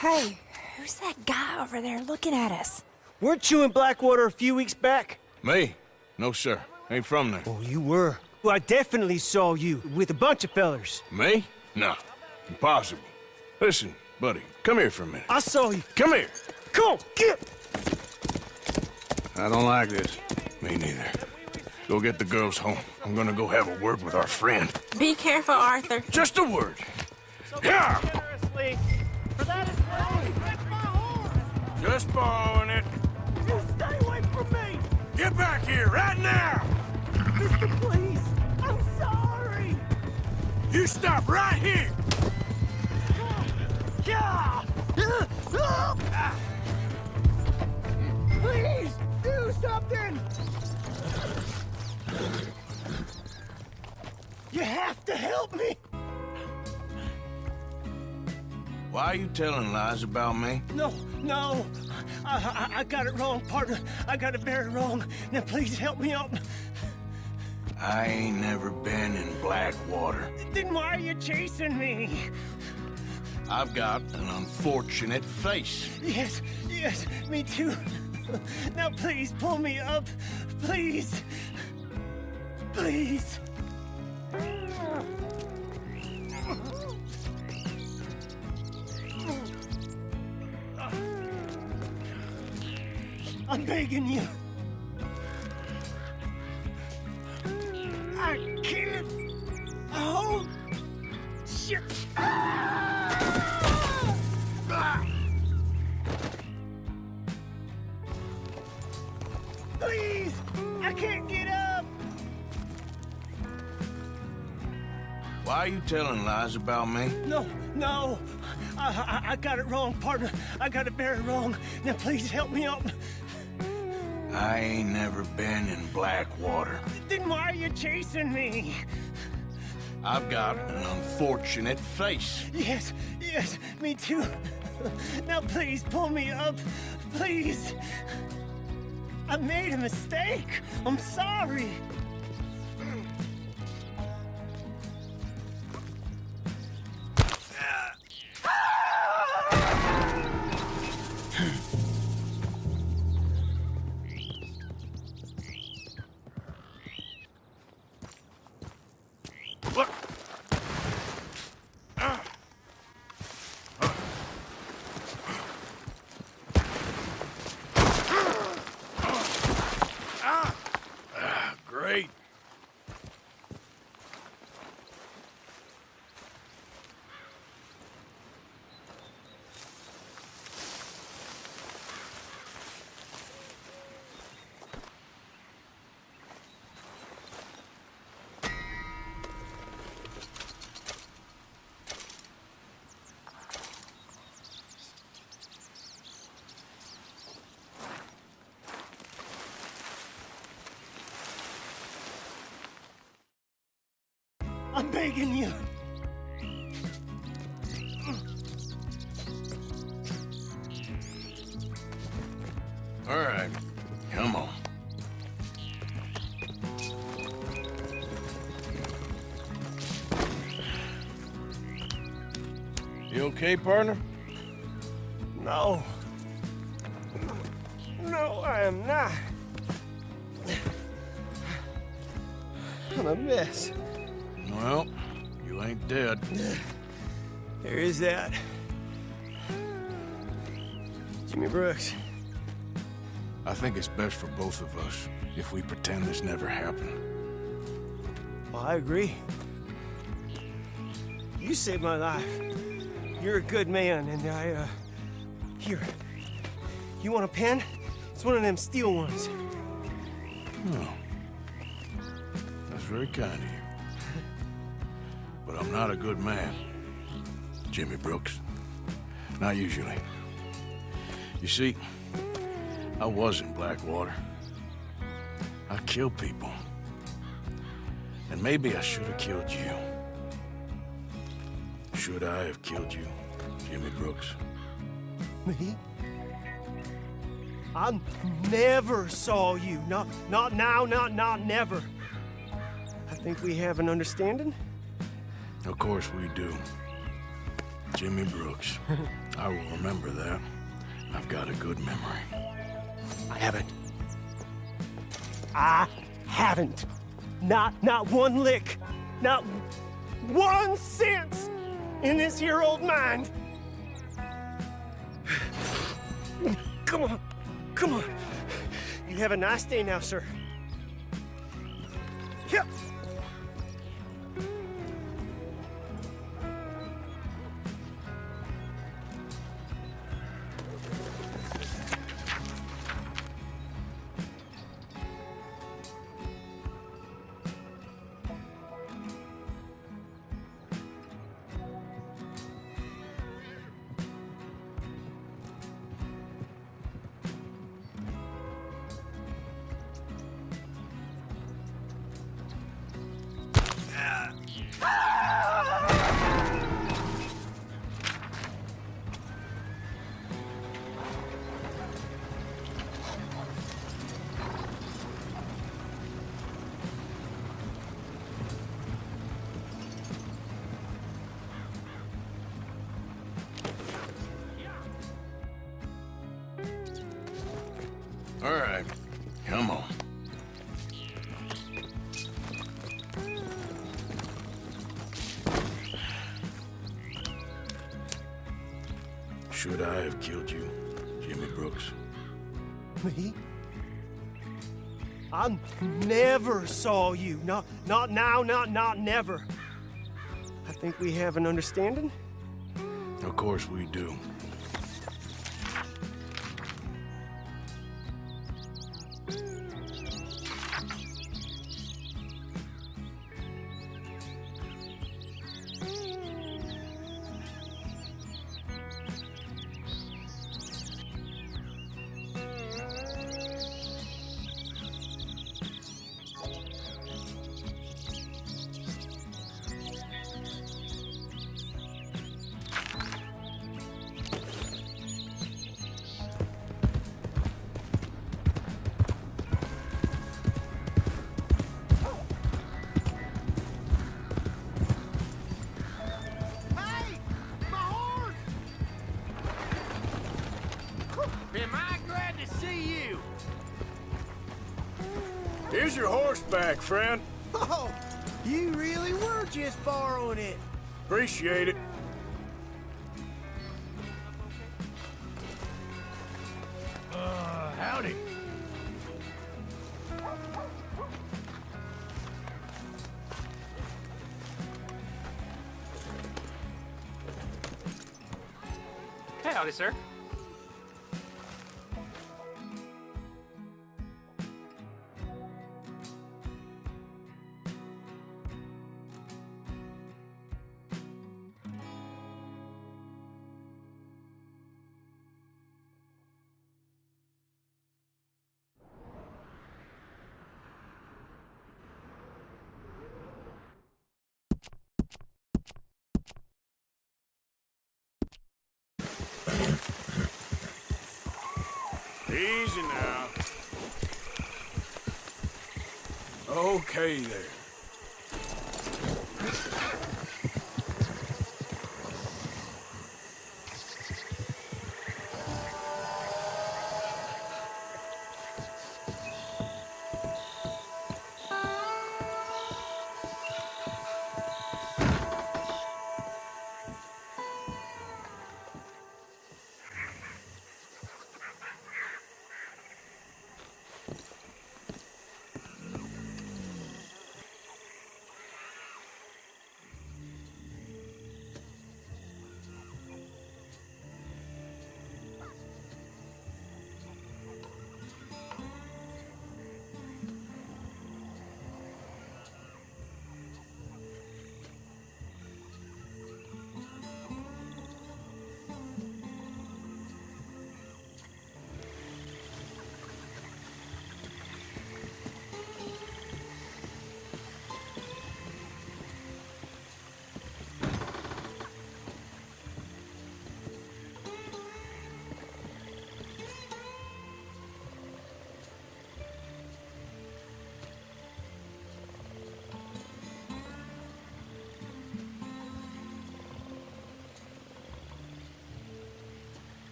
Hey, who's that guy over there looking at us? Weren't you in Blackwater a few weeks back? Me? No, sir. Ain't from there. Oh, you were. Well, I definitely saw you with a bunch of fellers. Me? No. Impossible. Listen, buddy, come here for a minute. I saw you. Come here. Come on, get! I don't like this. Me neither. Go get the girls home. I'm gonna go have a word with our friend. Be careful, Arthur. Just a word. Yeah! Seriously, for that is Just borrowing it. You stay away from me! Get back here right now! Mister, please! I'm sorry! You stop right here! Yeah! Please, do something! You have to help me! Why are you telling lies about me? No, no! I, I, I got it wrong, partner. I got it very wrong. Now please help me out. I ain't never been in Blackwater. Then why are you chasing me? I've got an unfortunate face. Yes, yes, me too. Now please pull me up. Please. Please. I'm begging you. I can't. Oh, shit. Ah! Ah! Please! I can't get up! Why are you telling lies about me? No, no! I, I, I got it wrong, partner. I got it very wrong. Now please help me out. I ain't never been in Blackwater. Then why are you chasing me? I've got an unfortunate face. Yes, yes, me too. Now please pull me up. Please. I made a mistake. I'm sorry. Look! I'm begging you. All right, come on. You okay, partner? No. No, I am not. I'm a mess. Well, you ain't dead. There is that. Jimmy Brooks. I think it's best for both of us if we pretend this never happened. Well, I agree. You saved my life. You're a good man, and I, uh... Here. You want a pen? It's one of them steel ones. Oh. That's very kind of you. But I'm not a good man, Jimmy Brooks. Not usually. You see, I was in Blackwater. I killed people. And maybe I should have killed you. Should I have killed you, Jimmy Brooks? Me? I never saw you. Not, not now, not, not never. I think we have an understanding. Of course we do. Jimmy Brooks. I will remember that. I've got a good memory. I haven't. I haven't. Not not one lick. Not one sense in this here old mind. Come on. Come on. You have a nice day now, sir. Yep. Should I have killed you, Jimmy Brooks? Me? I never saw you. Not not now, not not never. I think we have an understanding. Of course we do. Am glad to see you? Here's your horseback, friend. Oh, you really were just borrowing it. Appreciate it. Uh, howdy. Howdy, sir. Easy now. Okay there.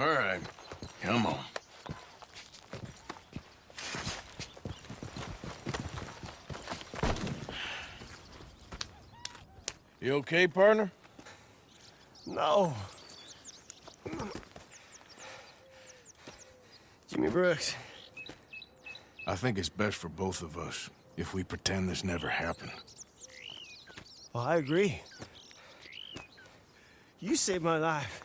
All right, come on. You okay, partner? No. Jimmy Brooks. I think it's best for both of us if we pretend this never happened. Well, I agree. You saved my life.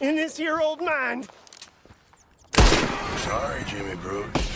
in this here old mind. Sorry, Jimmy Brooks.